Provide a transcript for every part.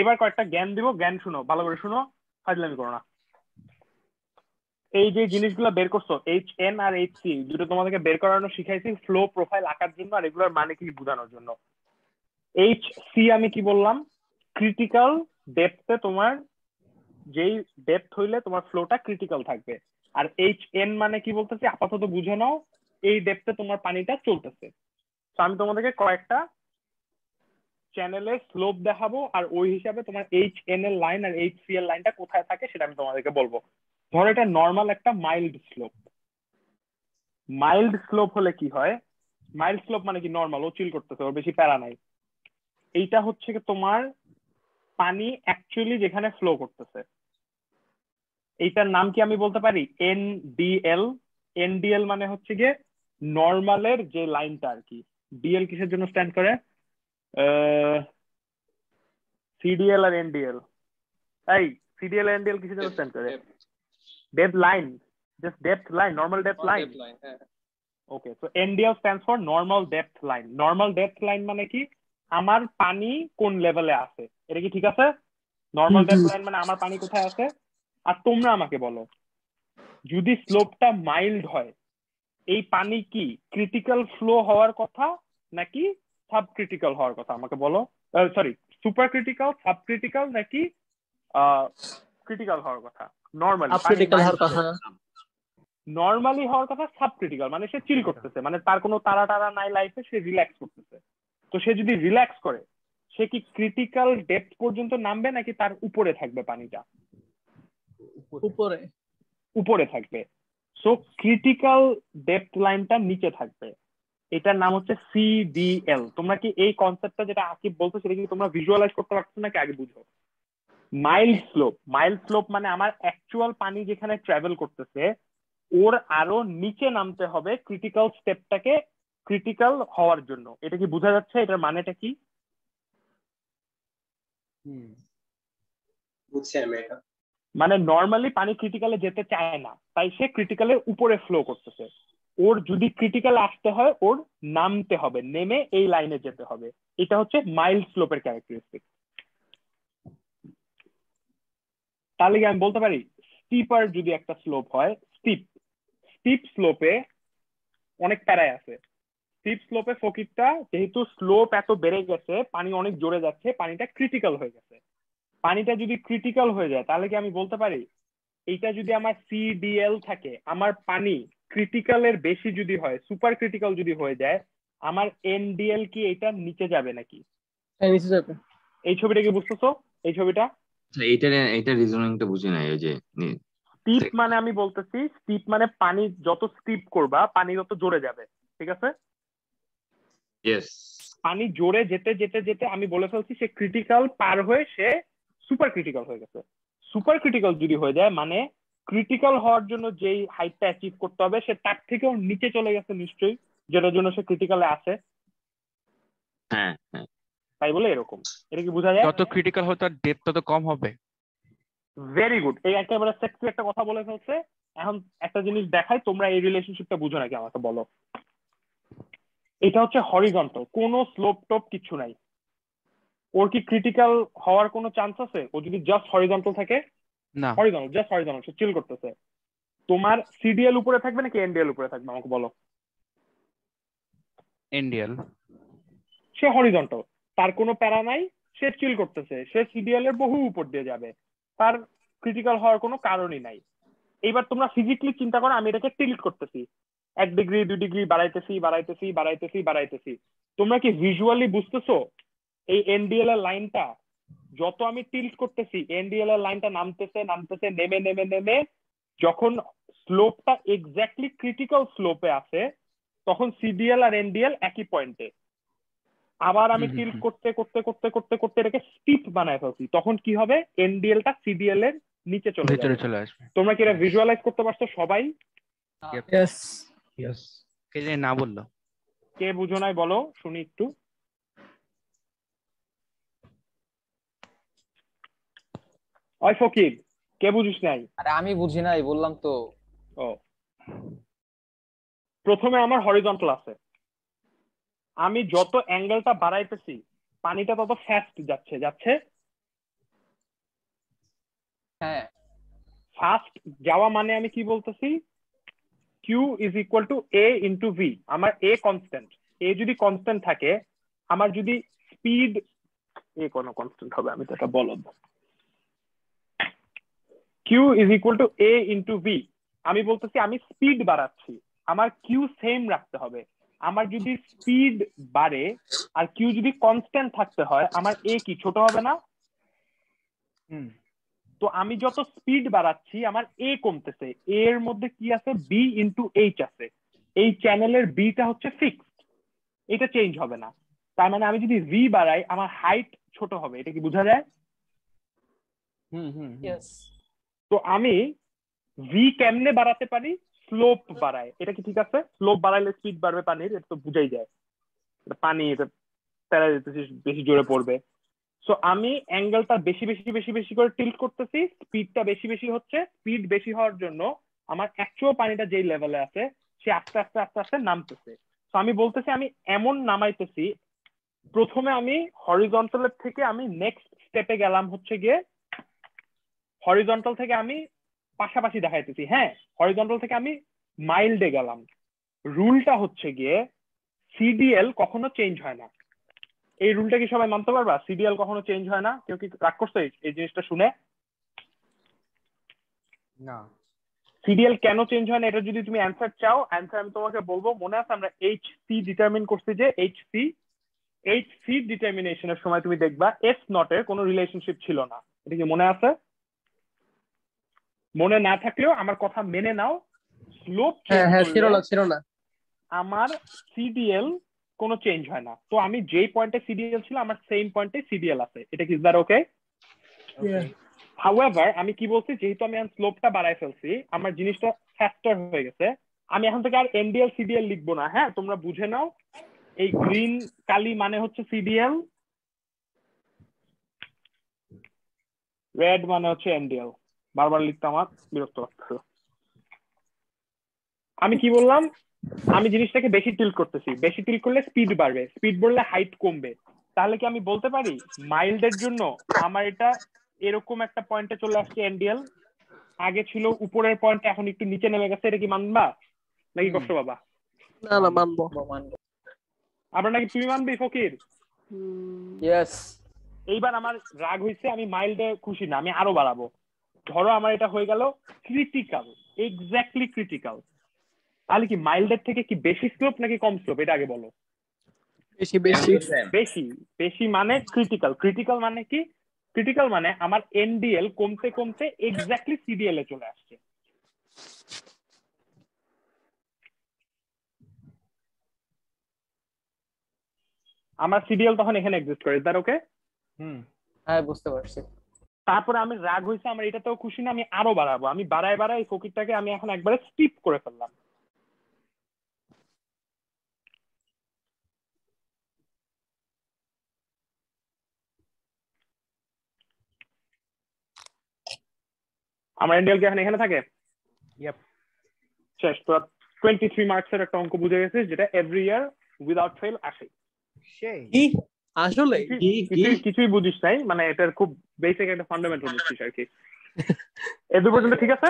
এবার কয়েকটা জ্ঞান দিব, জ্ঞান শুনো, ভালো করে শুনো, ফাজলামি করো না। এই যে জিনিসগুলো বের করছ এইচ এন আর এইচ সি দুটো তোমাদেরকে বের করানো শিখাইছি ফ্লো প্রোফাইল আঁকার জন্য আর এগুলোর মানে কি বোঝানোর জন্য। এইচ সি আমি কি বললাম? ক্রিটিক্যাল ডেপথে তোমার যেই ডেপথ হইলে তোমার ফ্লোটা ক্রিটিক্যাল থাকবে। আর এইচ এন মানে কি বলতেছি? আপাতত বুঝে নাও, এই ডেপথে তোমার পানিটা চলতেছে। তো আমি তোমাদেরকে কয়েকটা চ্যানেলে স্লোপ দেখাবো আর ওই হিসাবে তোমার এইচ এন এর লাইন আর এইচ সি এর লাইনটা কোথায় থাকে সেটা আমি তোমাদেরকে বলব। ধরো এটা নর্মাল একটা মাইল্ড স্লোপ মাইল্ড স্লোপ হলে কি হয়? মাইল্ড স্লোপ মানে কি নর্মাল ও চিল করতেছে, ওর বেশি প্যারা নাই। এইটা হচ্ছে তোমার পানি অ্যাকচুয়ালি যেখানে ফ্লো করতেছে। এইটার নাম কি আমি বলতে পারি? এন ডিএল এনডিএল মানে হচ্ছে গিয়ে নর্মালের যে লাইনটা আর কি। ডিএল কিসের জন্য স্ট্যান্ড করে? সিডিএল আর এনডিএল এই সিডিএল আর এনডিএল কিসের জন্য স্ট্যান্ড করে? Depth line just depth line normal depth line okay so NDL stands for normal depth line normal depth line মানে কি? আমার পানি কোন লেভেলে আছে? এটা কি ঠিক আছে? নর্মাল ডেপথ লাইন মানে আমার পানি কোথায় আছে? আর তোমরা আমাকে বলো যদি স্লোপটা মাইল্ড হয় এই পানি কি ক্রিটিক্যাল ফ্লো হওয়ার কথা নাকি সাব ক্রিটিক্যাল হওয়ার কথা আমাকে বলো। Sorry super critical sub critical নাকি ক্রিটিক্যাল হওয়ার কথা? নর্মালি ক্রিটিক্যাল হওয়ার কথা। নর্মালি হওয়ার কথা সাব ক্রিটিক্যাল মানে সে চিল করতেছে মানে তার কোনো তারা টারা নাই লাইফে সে রিল্যাক্স করতেছে। তো সে যদি রিল্যাক্স করে সে কি ক্রিটিক্যাল ডেপথ পর্যন্ত নামবে নাকি তার উপরে থাকবে পানিটা? উপরে। উপরে। থাকবে। সো ক্রিটিক্যাল ডেপথ লাইনটা নিচে থাকবে। এটার নাম হচ্ছে সিডিএল তোমরা কি এই কনসেপ্টটা যেটা আকিব বলতো সেটা কি তোমরা ভিজুয়ালাইজ করতে পারছ নাকি আগে বুঝো? মাইল্ড স্লোপ মাইল্ড স্লোপ মানে আমার অ্যাকচুয়াল পানি যেখানে ট্রাভেল করতেছে ওর আরও নিচে নামতে হবে ক্রিটিক্যাল স্টেপটাকে ক্রিটিক্যাল হওয়ার জন্য। এটা কি বোঝা যাচ্ছে? এটার মানেটা কি? বুঝছি আমি এটা। মানে নর্মালি পানি ক্রিটিক্যালে যেতে চায় না তাই সে ক্রিটিক্যালের উপরে ফ্লো করতেছে। ওর যদি ক্রিটিক্যাল আসতে হয়, ওর নামতে হবে, নেমে এই লাইনে যেতে হবে। এটা হচ্ছে মাইল্ড স্লোপের ক্যারেক্টারিস্টিক তাহলে কি আমি বলতে পারি? স্টিপার যদি একটা স্লোপ হয় স্টিপ স্টিপ স্লোপে অনেক প্যারায় আছে। স্টিপ স্লোপে ফকিরটা যেহেতু স্লোপ এত বেড়ে গেছে, পানি অনেক জোরে যাচ্ছে, পানিটা ক্রিটিক্যাল হয়ে গেছে। পানিটা যদি ক্রিটিক্যাল হয়ে যায়, তাহলে কি আমি বলতে পারি? এইটা যদি আমার সিডিএল থাকে, আমার পানি ক্রিটিক্যালের বেশি যদি হয় সুপার ক্রিটিক্যাল যদি হয়ে যায় আমার এনডিএল কি এটা নিচে যাবে নাকি? হ্যাঁ নিচে যাবে। এই ছবিটা কি বুঝতেছো? এই ছবিটা? এইটা এইটা রিজনিংটা বুঝি নাই ওই যে স্টিপ মানে আমি বলতেছি স্টিপ মানে পানি যত স্টিপ করবা পানি তত জোরে যাবে ঠিক আছে? ইয়েস পানি জোরে যেতে যেতে যেতে আমি বলে ফেলছি সে ক্রিটিক্যাল পার হয়ে সে সুপার ক্রিটিক্যাল হয়ে গেছে। সুপার ক্রিটিক্যাল যদি হয়ে যায় মানে ক্রিটিক্যাল হওয়ার জন্য যেই হাইটটা অ্যাচিভ করতে হবে সে তার থেকেও নিচে চলে গেছে নিশ্চয়ই যেটার জন্য সে ক্রিটিক্যালে আছে। হ্যাঁ হ্যাঁ। তাই বলে এরকম। এটা কি বোঝা যায়? যত ক্রিটিক্যাল হবে তার ডেপথ তত কম হবে। ভেরি গুড এই একেবারে সেক্সি একটা কথা বলে ফেলছে। এখন একটা জিনিস দেখাই তোমরা এই রিলেশনশিপটা বুঝো নাকি আমাকে বলো? এটা হচ্ছে হরিজন্টাল কোনো স্লোপ টপ কিছু নাই। ওর কি ক্রিটিক্যাল হওয়ার কোনো চান্স আছে? ও যদি জাস্ট হরিজন্টাল থাকে না। হরিজন্টাল জাস্ট হরিজন্টাল সে চিল করতেছে। তোমার সিডিএল উপরে থাকবে নাকি এনডিএল উপরে থাকবে আমাকে বলো। এনডিএল সে হরিজন্টাল তার কোনো প্যারা নাই সে চিল করতেছে। সে সিডিএল এর বহু উপর দিয়ে যাবে। তার ক্রিটিক্যাল হওয়ার কোনো কারণই নাই। এইবার তোমরা ফিজিক্যালি চিন্তা করো আমি এটাকে টিল্ট করতেছি। এক ডিগ্রি দুই ডিগ্রি বাড়াইতেছি বাড়াইতেছি বাড়াইতেছি বাড়াইতেছি। তোমরা কি ভিজুয়ালি বুঝতেছো? এই এনডিএল এর লাইনটা যত আমি টিল্ট করতেছি এনডিএল এর লাইনটা নামতেছে নামতেছে নেমে নেমে নেমে যখন স্লোপটা এক্স্যাক্টলি ক্রিটিক্যাল স্লোপে আছে তখন সিডিএল আর এনডিএল একই পয়েন্টে আবার আমি টিল্ট করতে করতে করতে করতে করতে এটাকে স্টিপ বানায় ফেলছি। তখন কি হবে? এনডিএলটা সিডিএল এর নিচে চলে যাবে। চলে আসবে। তোমরা কি এটা ভিজুয়ালাইজ করতে পারছ সবাই? ইয়েস কে না বলল। কে বুঝো নাই বলো শুনি একটু। ওই ফকির কে বুঝিস নাই? আরে আমি বুঝি নাই বললাম তো। ও। প্রথমে আমার হরিজন্টাল আছে। আমি যত অ্যাঙ্গেলটা বাড়াইতেছি পানিটা তত ফাস্ট যাচ্ছে যাচ্ছে? হ্যাঁ। ফার্স্ট যাওয়া মানে আমি কি বলতেছি? Q is equal to A into V আমার এ কনস্ট্যান্ট এ যদি কনস্ট্যান্ট থাকে আমার যদি স্পিড এ কোনো কনস্ট্যান্ট হবে আমি তো এটা বলব Q is equal to A into V আমি বলতেছি আমি স্পিড বাড়াচ্ছি। আমার কিউ সেম রাখতে হবে। আমার যদি স্পিড বাড়ে আর কিউ যদি কনস্ট্যান্ট থাকতে হয় আমার এ কি ছোট হবে না? হুম। তো আমি যত স্পিড বাড়াচ্ছি আমার এ কমতেছে। এ এর মধ্যে কি আছে? বি ইন্টু এইচ আছে। এই চ্যানেলের বিটা হচ্ছে ফিক্সড এটা চেঞ্জ হবে না। তার মানে আমি যদি ভি বাড়াই আমার হাইট ছোট হবে। এটা কি বোঝা যায়? হুম হুম ইয়েস তো আমি ভি কেমনে বাড়াতে পারি? স্লোপ বাড়ায়। এটা কি ঠিক আছে? স্লোপ বাড়াইলে স্পিড বাড়বে পানির, এটা তো বুঝাই যায়। পানি, এটা বেশি জোরে পড়বে। সো আমি অ্যাঙ্গেলটা বেশি বেশি বেশি বেশি করে টিল্ট করতেছি। স্পিডটা বেশি বেশি হচ্ছে। স্পিড বেশি হওয়ার জন্য আমার অ্যাকচুয়াল পানিটা যেই লেভেলে আছে, সে আস্তে আস্তে আস্তে আস্তে নামতেছে। তো আমি বলতেছি, আমি এমন নামাইতেছি। প্রথমে আমি হরিজন্টালের থেকে আমি নেক্সট স্টেপে গেলাম হচ্ছে গিয়ে হরিজন্টাল থেকে আমি পাশাপাশি দেখাইতেছি। হ্যাঁ হরিজন্টাল থেকে আমি মাইল্ডে গেলাম। রুলটা হচ্ছে গিয়ে সিডিএল কখনো চেঞ্জ হয় না। এই রুলটা কি সবাই মানতে পারবা? সিডিএল কখনো চেঞ্জ হয় না? কেউ কি রাগ করছে এই- জিনিসটা শুনে? না। সিডিএল কেন চেঞ্জ হয় না? এটা যদি তুমি অ্যান্সার চাও অ্যান্সার আমি তোমাকে বলব মনে আছে আমরা এইচ সি ডিটারমিন করছি যে এইচ সি এইচ সি ডিটারমিনেশনের সময় তুমি দেখবা এস নটের কোনো রিলেশনশিপ ছিল না। এটা কি মনে আছে? মনে না থাকলেও আমার কথা মেনে নাও। স্লোপ হ্যাঁ হ্যাঁ ছিল না ছিল না। আমার সিডিএল কোনো চেঞ্জ হয় না। তো আমি যেই পয়েন্টে সিডিএল ছিল আমার সেম পয়েন্টে সিডিএল আছে। এটা কি দ্যার ওকে হাউএভার আমি কি বলছি যেহেতু আমি স্লোপটা বাড়াই ফেলছি আমার জিনিসটা ফ্যাক্টর হয়ে গেছে। আমি এখন থেকে আর এনডিএল সিডিএল লিখব না হ্যাঁ? তোমরা বুঝে নাও। এই গ্রিন কালি মানে হচ্ছে সিডিএল রেড মানে হচ্ছে এনডিএল বারবার লিখতে আমার বিরক্ত লাগছে আমি কি বললাম? আমি জিনিসটাকে বেশি টিল করতেছি। বেশি টিল করলে স্পিড বাড়বে। স্পিড বাড়লে হাইট কমবে। তাহলে কি আমি বলতে পারি? মাইল্ডের জন্য আমার এটা এরকম একটা পয়েন্টে চলে আসছে এনডিএল আগে ছিল উপরের পয়েন্ট এখন একটু নিচে নেমে গেছে। এটা কি মানবা? নাকি কষ্ট বাবা না না মানবো। আমরা নাকি তুমি মানবি ফকির? ইয়েস এইবার আমার রাগ হয়েছে আমি মাইল্ডে খুশি না আমি আরও বাড়াবো। ধরো আমার এটা হয়ে গেল ক্রিটিক্যাল এক্স্যাক্টলি ক্রিটিক্যাল তাহলে কি মাইল্ডের থেকে কি বেশি স্লোপ নাকি কম স্লোপ এটা আগে বলো। বেশি বেশি। বেশি বেশি মানে ক্রিটিক্যাল ক্রিটিক্যাল মানে কি? ক্রিটিক্যাল মানে আমার এনডিএল কমতে কমতে এক্স্যাক্টলি সিডিএল এ চলে আসছে। আমার সিডিএল তখন এখানে এক্সিস্ট করে তার ওকে হুম হ্যাঁ বুঝতে পারছি। তারপরে আমি রাগ হয়েছে আমার এটাতেও খুশি না আমি আরও বাড়াবো। আমি বাড়ায় বাড়ায় ফকিরটাকে আমি এখন একবারে স্টিপ করে ফেললাম। আমার এনডিএল কি এখন এখানে থাকে? Yep. শেষ তো টোয়েন্টি থ্রি মার্কস এর একটা অঙ্ক বুঝে গেছিস যেটা এভরি ইয়ার উইদাউট ফেল আসে। সেই। কি? আসলে কিছুই- বুঝিস নাই মানে এটার খুব বেসিক একটা ফান্ডামেন্টাল বুঝছিস আর কি এ দু পর্যন্ত ঠিক আছে?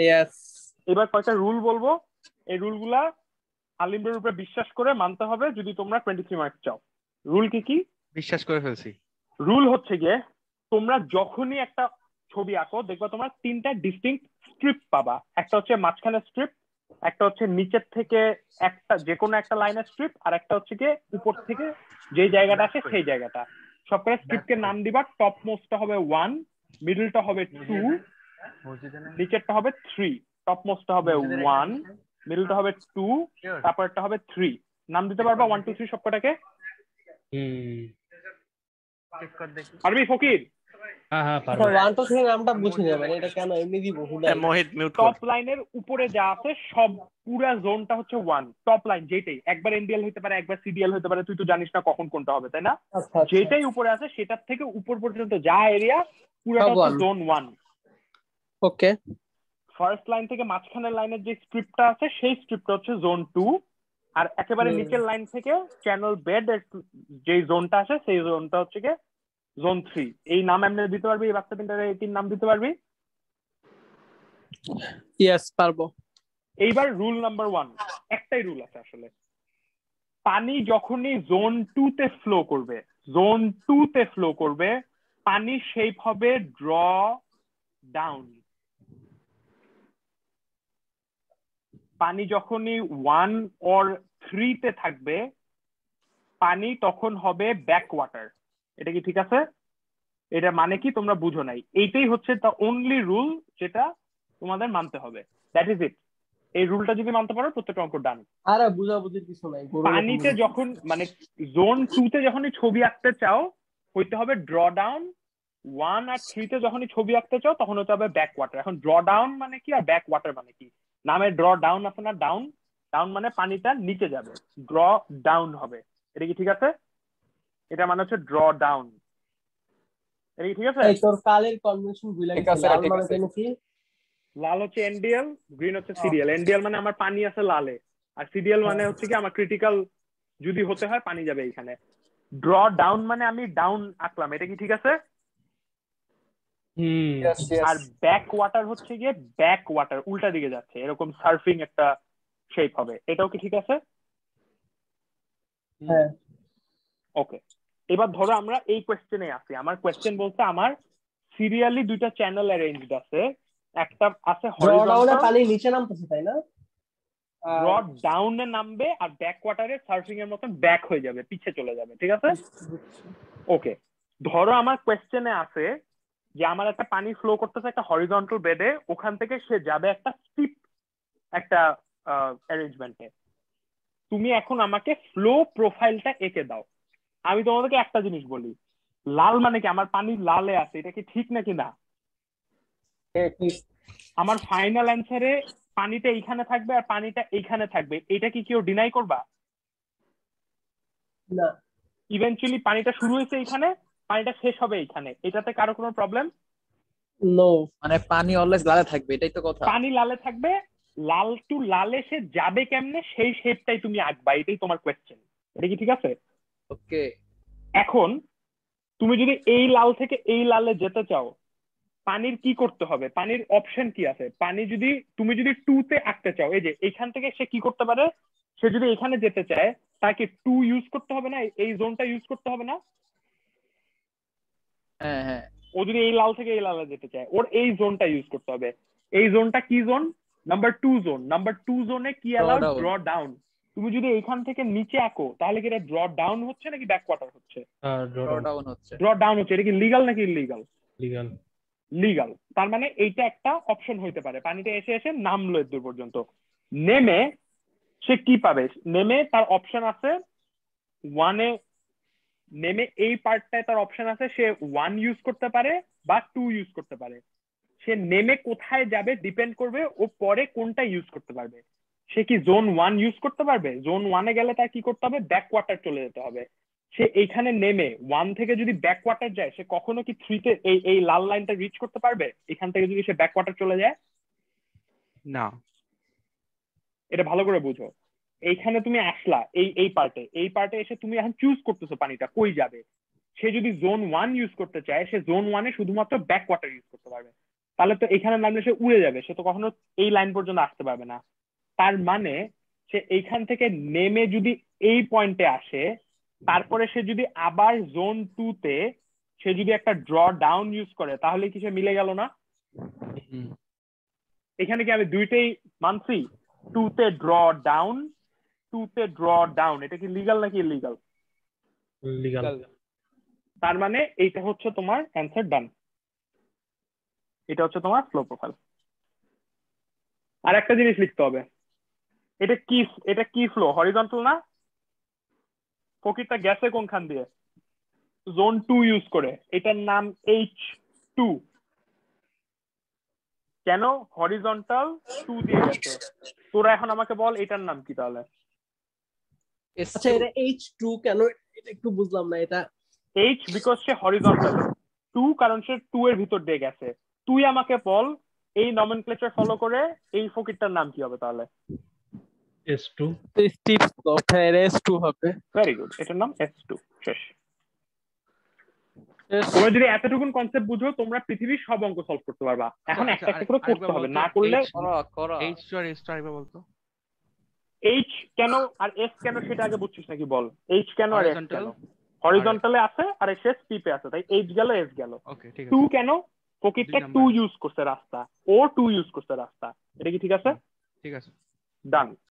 ইয়েস এবার কয়েকটা রুল বলব? এই রুলগুলা আলিমদের উপরে বিশ্বাস করে মানতে হবে যদি তোমরা টোয়েন্টি থ্রি মার্কস চাও। রুল কি কি? বিশ্বাস করে ফেলছি। রুল হচ্ছে গিয়ে তোমরা যখনই একটা ছবি আঁকো দেখবা তোমরা তিনটা ডিস্টিংক্ট স্ট্রিপ পাবা। একটা হচ্ছে মাঝখানে স্ট্রিপ একটা হচ্ছে নিচের থেকে একটা যে কোনো একটা লাইনের স্ট্রিপ আর একটা হচ্ছে গিয়ে উপর থেকে যে জায়গাটা আছে সেই জায়গাটা। সব করে স্ট্রিপকে নাম দিবা টপ মোস্টটা হবে ওয়ান মিডলটা হবে টু নিচেরটা হবে থ্রি টপ মোস্টটা হবে ওয়ান মিডলটা হবে টু তারপরটা হবে থ্রি নাম দিতে পারবা? ওয়ান টু থ্রি সবকটাকে? পারবি ফকির? হ্যাঁ হ্যাঁ পারব। ওয়ান টু থ্রি নামটা বুঝি না মানে এটা কেন এমনি দিব মোহিত মিউট কর। টপ লাইনের উপরে যা আছে সব পুরা জোনটা হচ্ছে ওয়ান টপ লাইন যেটাই। একবার এনডিএল হতে পারে একবার সিডিএল হতে পারে তুই তো জানিস না কখন কোনটা হবে তাই না? আচ্ছা যেটাই উপরে আছে সেটার থেকে উপর পর্যন্ত যা এরিয়া পুরাটা হচ্ছে zone one okay first line থেকে মাঝখানের লাইনের যে স্ট্রিপটা আছে সেই স্ট্রিপটা হচ্ছে জোন টু আর একেবারে। নিচের লাইন থেকে চ্যানেল বেড যে জোনটা আছে সেই জোনটা হচ্ছে গিয়ে জোন থ্রি এই নাম এমনি দিতে পারবি? এই বাচ্চা তিনটার এই তিন নাম দিতে পারবি? ইয়েস পারব। এইবার রুল নাম্বার ওয়ান একটাই রুল আছে আসলে। পানি যখনই জোন টু তে ফ্লো করবে জোন টু তে ফ্লো করবে পানি শেপ হবে ড্র ডাউন পানি যখনই ওয়ান অর থ্রি তে থাকবে পানি তখন হবে ব্যাক ওয়াটার এটা কি ঠিক আছে? এটা মানে কি তোমরা বুঝো নাই। এইটাই হচ্ছে দ্য অনলি রুল যেটা তোমাদের মানতে হবে। দ্যাট ইজ ইট এই রুলটা যদি মানতে পারো প্রত্যেকটা অঙ্ক ডান আরে বুঝাবুঝির কিছু নাই। পানিতে যখন মানে জোন টু তে যখনই ছবি আঁকতে চাও হইতে হবে ড্র ডাউন ওয়ান আর থ্রিতে যখনই ছবি আঁকতে চাও তখন হতে হবে ব্যাক ওয়াটার এখন ড্র ডাউন মানে কি আর ব্যাক ওয়াটার মানে কি? নামে ড্র ডাউন আছে না ডাউন ডাউন মানে পানিটা নিচে যাবে। ড্র ডাউন হবে। এটা কি ঠিক আছে? এটা মানে হচ্ছে ড্র ডাউন কি ঠিক আছে? এই তোর কালের কনভেনশন ভুলে গেছি আছে, লাল মানে কি? লাল হচ্ছে এনডিএল গ্রিন হচ্ছে সিরিয়াল এনডিএল মানে আমার পানি আছে লালে। আর সিরিয়াল মানে হচ্ছে কি আমার ক্রিটিক্যাল যদি হতে হয় পানি যাবে এখানে ড্র ডাউন মানে আমি ডাউন আঁকলাম এটা কি ঠিক আছে? হুম। Yes, yes. আর ব্যাক ওয়াটার হচ্ছে গিয়ে ব্যাক ওয়াটার উল্টা দিকে যাচ্ছে। এরকম সার্ফিং একটা শেপ হবে। এটাও কি ঠিক আছে? হ্যাঁ। ওকে এবার ধরো আমরা এই কোয়েশ্চেনে আসি আমার কোয়েশ্চেন বলতে আমার সিরিয়ালি দুইটা চ্যানেল অ্যারেঞ্জড আছে। একটা আছে হরিজন্টাল নিচে নামতেছে তাই না? রড ডাউনে নামবে আর ব্যাক ওয়াটারে সার্ফিং এর মতন ব্যাক হয়ে যাবে পিছে চলে যাবে ঠিক আছে? ওকে ধরো আমার কোয়েশ্চেনে আছে যে আমার একটা পানি ফ্লো করতেছে একটা হরিজন্টাল বেডে ওখান থেকে সে যাবে একটা স্টিপ একটা অ্যারেঞ্জমেন্টে তুমি এখন আমাকে ফ্লো প্রোফাইলটা এঁকে দাও। আমি তোমাদেরকে একটা জিনিস বলি। লাল মানে কি? আমার পানি লালে আছে এটা কি ঠিক নাকি না? আমার ফাইনাল অ্যান্সারে পানিটা এইখানে থাকবে আর পানিটা এইখানে থাকবে। এটা কি কেউ ডিনাই করবা? না। ইভেনচুয়ালি পানিটা শুরু হয়েছে এইখানে পানিটা শেষ হবে এইখানে। এটাতে কারও কোনো প্রবলেম নো মানে পানি অলওয়েজ লালে থাকবে এটাই তো কথা। পানি লালে থাকবে লাল টু লালে সে যাবে কেমনে? সেই শেপটাই তুমি আঁকবা এটাই তোমার কোয়েশ্চেন এটা কি ঠিক আছে? ওকে। এখন তুমি যদি এই লাল থেকে এই লালে যেতে চাও পানির কি করতে হবে? পানির অপশন কি আছে? পানি যদি তুমি যদি টু তে আঁকতে চাও এই যে এখান থেকে সে কি করতে পারে? সে যদি এখানে যেতে চায় তাকে টু ইউজ করতে হবে না? এই জোনটা ইউজ করতে হবে না? হ্যাঁ হ্যাঁ। ও যদি এই লাল থেকে এই লালে যেতে চায় ওর এই জোনটা ইউজ করতে হবে। এই জোনটা কি zone number two zone number two জোনে কি অ্যালাউড. ড্র ডাউন তুমি যদি এইখান থেকে নিচে আঁকো তাহলে কি এটা ড্র ডাউন হচ্ছে নাকি ব্যাক কোয়ার্টার হচ্ছে আর ডাউন হচ্ছে। ড্র ডাউন হচ্ছে এটা কি লিগাল নাকি ইলিগাল লিগাল লিগাল তার মানে এইটা একটা অপশন হইতে পারে। পানিতে এসে এসে নামলো এর দূর পর্যন্ত। নেমে সে কি পাবে? নেমে তার অপশন আছে ওয়ানে নেমে এই পার্টটায় তার অপশন আছে সে ওয়ান ইউজ করতে পারে বা টু ইউজ করতে পারে। সে নেমে কোথায় যাবে ডিপেন্ড করবে ও পরে কোনটা ইউজ করতে পারবে। সে কি জোন ওয়ান ইউজ করতে পারবে? জোন ওয়ানে গেলে তার কি করতে হবে? ব্যাক ওয়াটার চলে যেতে হবে। সে এইখানে নেমে ওয়ান থেকে যদি ব্যাক ওয়াটার যায় সে কখনো কি থ্রিতে এই এই লাল লাইনটা রিচ করতে পারবে? এখান থেকে যদি সে ব্যাক ওয়াটার চলে যায়? না। এটা ভালো করে বুঝো। এইখানে তুমি আসলা এই এই পার্টে এই পার্টে এসে তুমি এখন চুজ করতেছো পানিটা কই যাবে? সে যদি জোন ওয়ান ইউজ করতে চায় সে জোন ওয়ানে শুধুমাত্র ব্যাক ওয়াটার ইউজ করতে পারবে। তাহলে তো এখানে নামলে সে উড়ে যাবে। সে তো কখনো এই লাইন পর্যন্ত আসতে পারবে না। তার মানে সে এইখান থেকে নেমে যদি এই পয়েন্টে আসে তারপরে সে যদি আবার জোন টু তে সে যদি একটা ড্র ডাউন ইউজ করে তাহলে কি সে মিলে গেল না? এখানে কি আমি দুইটাই মানছি? টু তে ড্র ডাউন টু তে ড্র ডাউন এটা কি লিগাল নাকি ইলিগাল লিগাল তার মানে এইটা হচ্ছে তোমার অ্যান্সার ডান এটা হচ্ছে তোমার ফ্লো প্রোফাইল আর একটা জিনিস লিখতে হবে। এটা কি এটা কি ফ্লো হরিজন্টাল না? ফকিরটা গেছে কোনখান দিয়ে? জোন টু ইউজ করে। এটার নাম এইচ টু কেন? হরিজন্টাল টু দিয়ে গেছে। তোরা এখন আমাকে বল এটার নাম কি তাহলে? আচ্ছা এটা এইচ টু কেন? এটা একটু বুঝলাম না এটা এইচ বিকজ সে হরিজন্টাল টু কারণ সে টু এর ভিতর দিয়ে গেছে। তুই আমাকে বল এই নমেনক্লেচার ফলো করে এই ফকিরটার নাম কি হবে তাহলে? এস টু স্টিপ স্লোপ হ্যাঁ এস টু হবে। ভেরি গুড এটার নাম এস টু শেষ। তোমরা যদি এতটুকুন কনসেপ্ট বুঝো তোমরা পৃথিবীর সব অঙ্ক সলভ করতে পারবা। এখন আচ্ছা, একটা একটা করে করতে হবে। না করলে H- আর এস টু আরেকবার বলতো। এইচ কেন আর এস কেন সেটা আগে বুঝছিস নাকি বল। এইচ কেন আর এস Horizontal, কেন? হরিজন্টালে আছে আর শেষ পিপে আছে। তাই এইচ গেল এস গেল। টু কেন? ফকিরটা টু ইউজ করছে রাস্তা। ও টু ইউজ করছে রাস্তা। এটা কি ঠিক আছে? ঠিক আছে। ডান